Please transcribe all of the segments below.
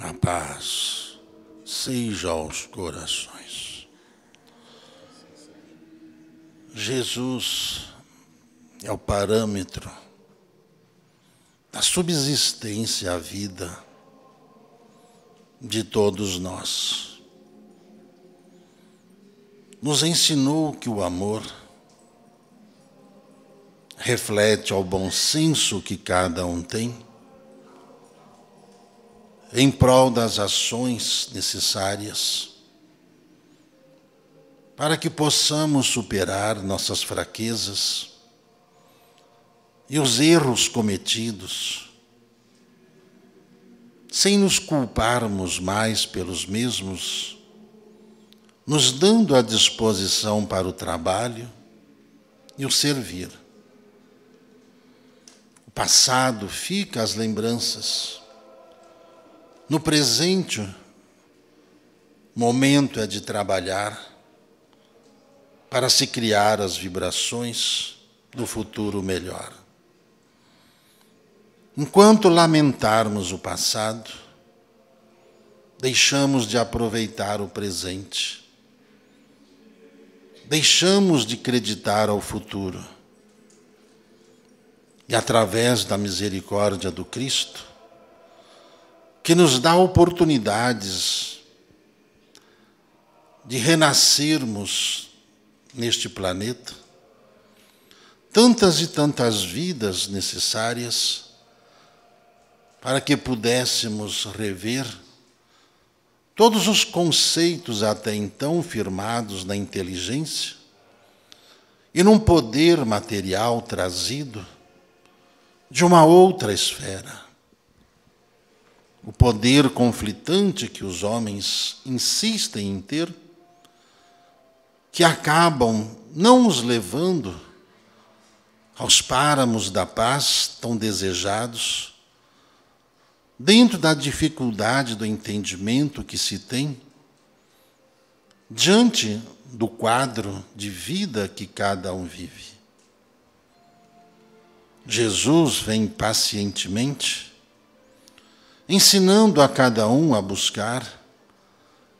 A paz seja aos corações. Jesus é o parâmetro da subsistência à vida de todos nós. Nos ensinou que o amor reflete ao bom senso que cada um tem em prol das ações necessárias para que possamos superar nossas fraquezas e os erros cometidos, sem nos culparmos mais pelos mesmos, nos dando a disposição para o trabalho e o servir. O passado fica as lembranças no presente, momento é de trabalhar para se criar as vibrações do futuro melhor. Enquanto lamentarmos o passado, deixamos de aproveitar o presente, deixamos de acreditar ao futuro. E através da misericórdia do Cristo, que nos dá oportunidades de renascermos neste planeta, tantas e tantas vidas necessárias para que pudéssemos rever todos os conceitos até então firmados na inteligência e num poder material trazido de uma outra esfera o poder conflitante que os homens insistem em ter, que acabam não os levando aos páramos da paz tão desejados, dentro da dificuldade do entendimento que se tem, diante do quadro de vida que cada um vive. Jesus vem pacientemente ensinando a cada um a buscar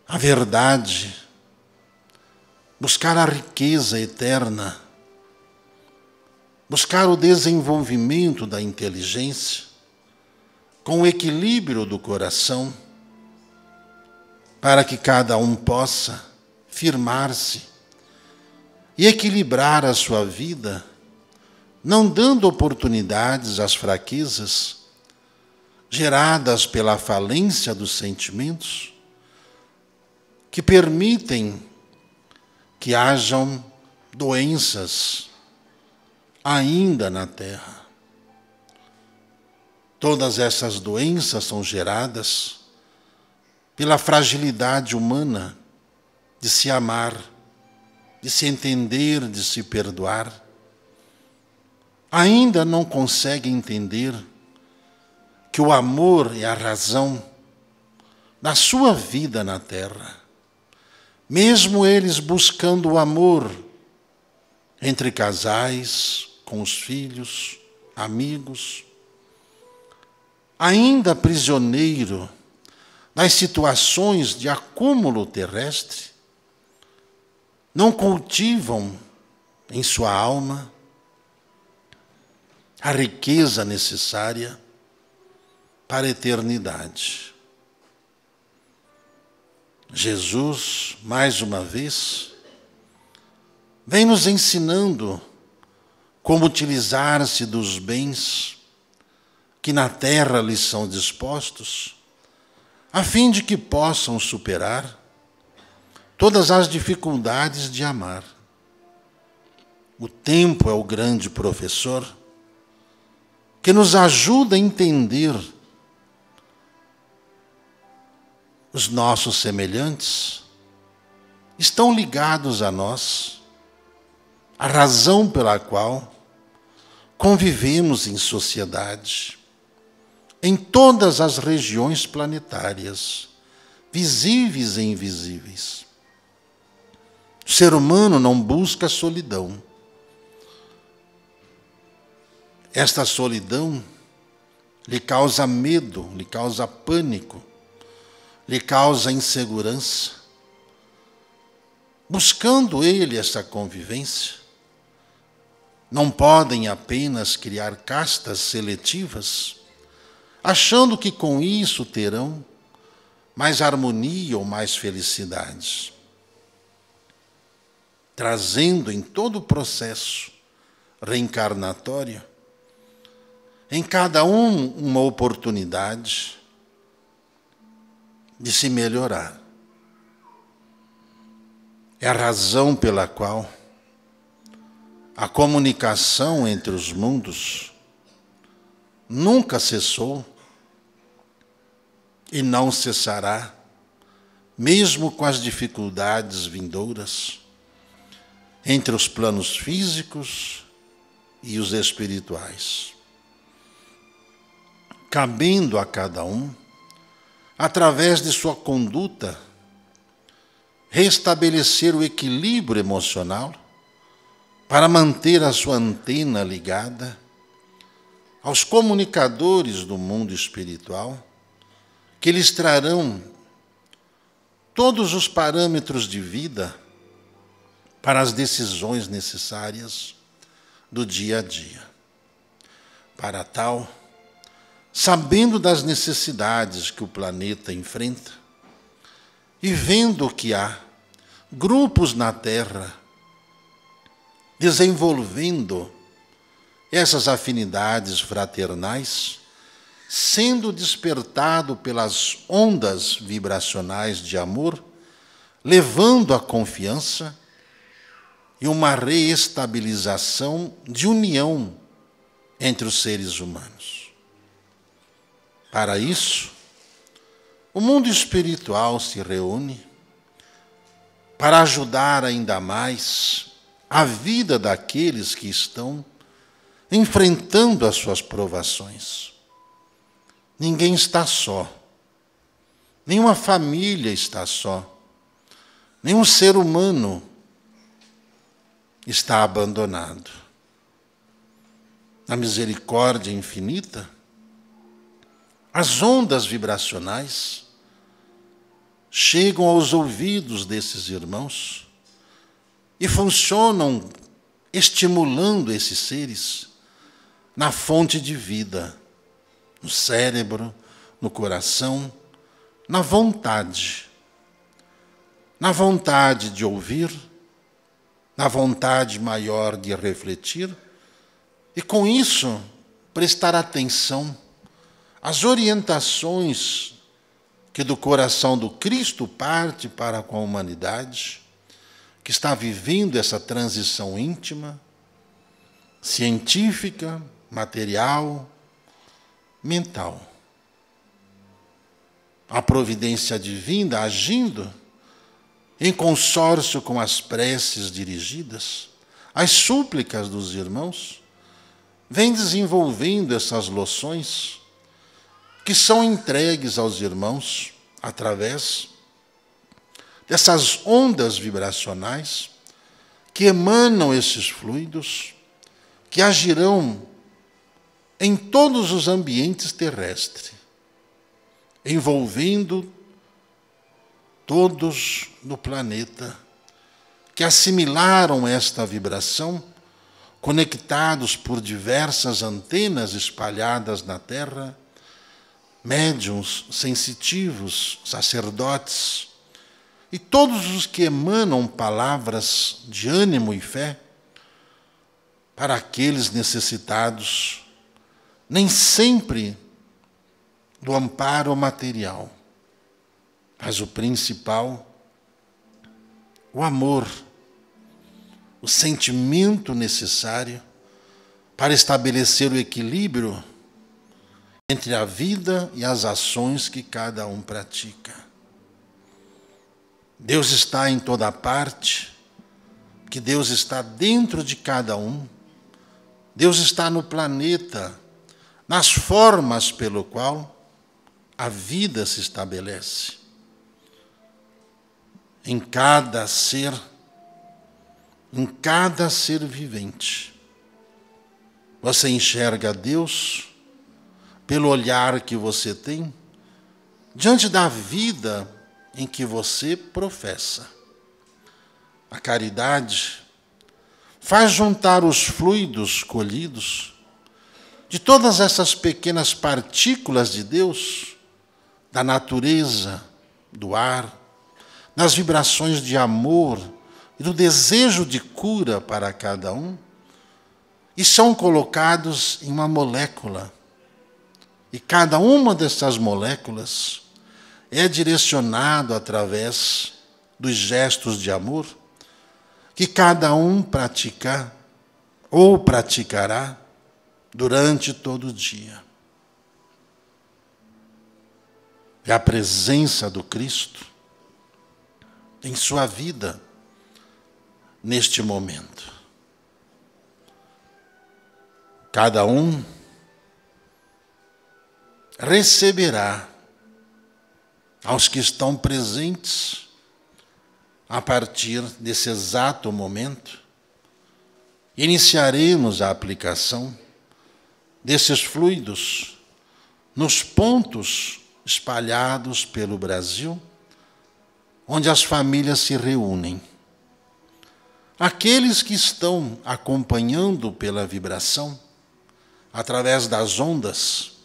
a verdade, buscar a riqueza eterna, buscar o desenvolvimento da inteligência, com o equilíbrio do coração, para que cada um possa firmar-se e equilibrar a sua vida, não dando oportunidades às fraquezas geradas pela falência dos sentimentos, que permitem que hajam doenças ainda na Terra. Todas essas doenças são geradas pela fragilidade humana de se amar, de se entender, de se perdoar. Ainda não consegue entender que o amor é a razão da sua vida na terra. Mesmo eles buscando o amor entre casais, com os filhos, amigos, ainda prisioneiro das situações de acúmulo terrestre, não cultivam em sua alma a riqueza necessária para a eternidade. Jesus, mais uma vez, vem nos ensinando como utilizar-se dos bens que na terra lhes são dispostos, a fim de que possam superar todas as dificuldades de amar. O tempo é o grande professor que nos ajuda a entender os nossos semelhantes estão ligados a nós, a razão pela qual convivemos em sociedade, em todas as regiões planetárias, visíveis e invisíveis. O ser humano não busca solidão. Esta solidão lhe causa medo, lhe causa pânico, lhe causa insegurança, buscando ele essa convivência, não podem apenas criar castas seletivas, achando que com isso terão mais harmonia ou mais felicidade, trazendo em todo o processo reencarnatório, em cada um uma oportunidade de se melhorar. É a razão pela qual a comunicação entre os mundos nunca cessou e não cessará, mesmo com as dificuldades vindouras entre os planos físicos e os espirituais. Cabendo a cada um, através de sua conduta, restabelecer o equilíbrio emocional para manter a sua antena ligada aos comunicadores do mundo espiritual que lhes trarão todos os parâmetros de vida para as decisões necessárias do dia a dia. Para tal, sabendo das necessidades que o planeta enfrenta e vendo que há grupos na Terra desenvolvendo essas afinidades fraternais, sendo despertado pelas ondas vibracionais de amor, levando a confiança e uma reestabilização de união entre os seres humanos. Para isso, o mundo espiritual se reúne para ajudar ainda mais a vida daqueles que estão enfrentando as suas provações. Ninguém está só. Nenhuma família está só. Nenhum ser humano está abandonado. Na misericórdia infinita, as ondas vibracionais chegam aos ouvidos desses irmãos e funcionam estimulando esses seres na fonte de vida, no cérebro, no coração, na vontade. Na vontade de ouvir, na vontade maior de refletir, e com isso prestar atenção às orientações que do coração do Cristo parte para com a humanidade, que está vivendo essa transição íntima, científica, material, mental. A providência divina agindo em consórcio com as preces dirigidas, as súplicas dos irmãos, vem desenvolvendo essas loções que são entregues aos irmãos através dessas ondas vibracionais que emanam esses fluidos, que agirão em todos os ambientes terrestres, envolvendo todos no planeta que assimilaram esta vibração, conectados por diversas antenas espalhadas na Terra, médiums sensitivos, sacerdotes, e todos os que emanam palavras de ânimo e fé para aqueles necessitados nem sempre do amparo material, mas o principal, o amor, o sentimento necessário para estabelecer o equilíbrio entre a vida e as ações que cada um pratica. Deus está em toda parte, que Deus está dentro de cada um. Deus está no planeta nas formas pelo qual a vida se estabelece. Em cada ser, em cada ser vivente. Você enxerga Deus pelo olhar que você tem, diante da vida em que você professa. A caridade faz juntar os fluidos colhidos de todas essas pequenas partículas de Deus, da natureza, do ar, das vibrações de amor e do desejo de cura para cada um, e são colocados em uma molécula. E cada uma dessas moléculas é direcionado através dos gestos de amor que cada um pratica ou praticará durante todo o dia. É a presença do Cristo em sua vida neste momento. Cada um receberá aos que estão presentes a partir desse exato momento. Iniciaremos a aplicação desses fluidos nos pontos espalhados pelo Brasil, onde as famílias se reúnem. Aqueles que estão acompanhando pela vibração, através das ondas,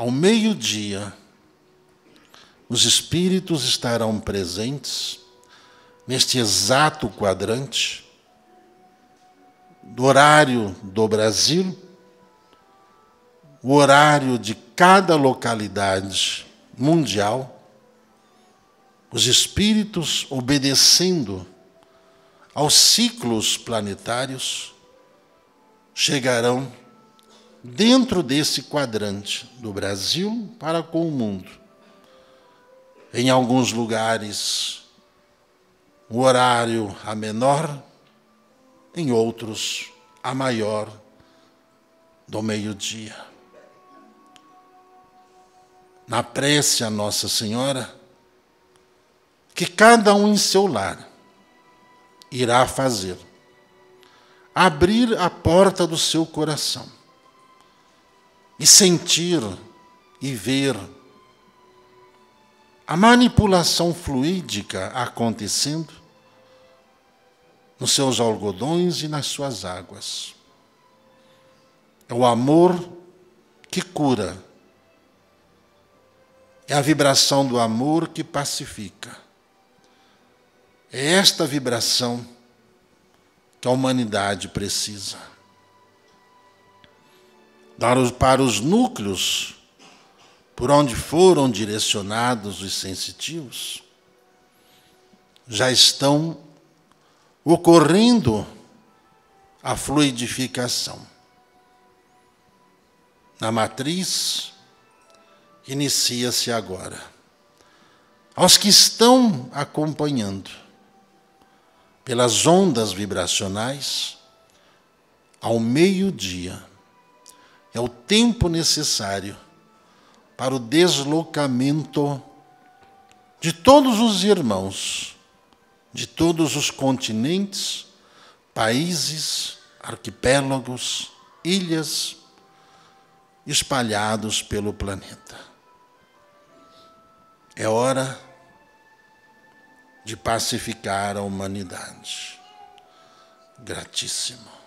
ao meio-dia, os espíritos estarão presentes neste exato quadrante do horário do Brasil, o horário de cada localidade mundial, os espíritos obedecendo aos ciclos planetários chegarão dentro desse quadrante do Brasil para com o mundo. Em alguns lugares, o horário a menor, em outros, a maior do meio-dia. Na prece a Nossa Senhora, que cada um em seu lar irá fazer. Abrir a porta do seu coração e sentir e ver a manipulação fluídica acontecendo nos seus algodões e nas suas águas. É o amor que cura. É a vibração do amor que pacifica. É esta vibração que a humanidade precisa. Para os núcleos por onde foram direcionados os sensitivos, já estão ocorrendo a fluidificação. Na matriz, inicia-se agora. Aos que estão acompanhando pelas ondas vibracionais, ao meio-dia, é o tempo necessário para o deslocamento de todos os irmãos, de todos os continentes, países, arquipélagos, ilhas espalhados pelo planeta. É hora de pacificar a humanidade. Gratíssimo.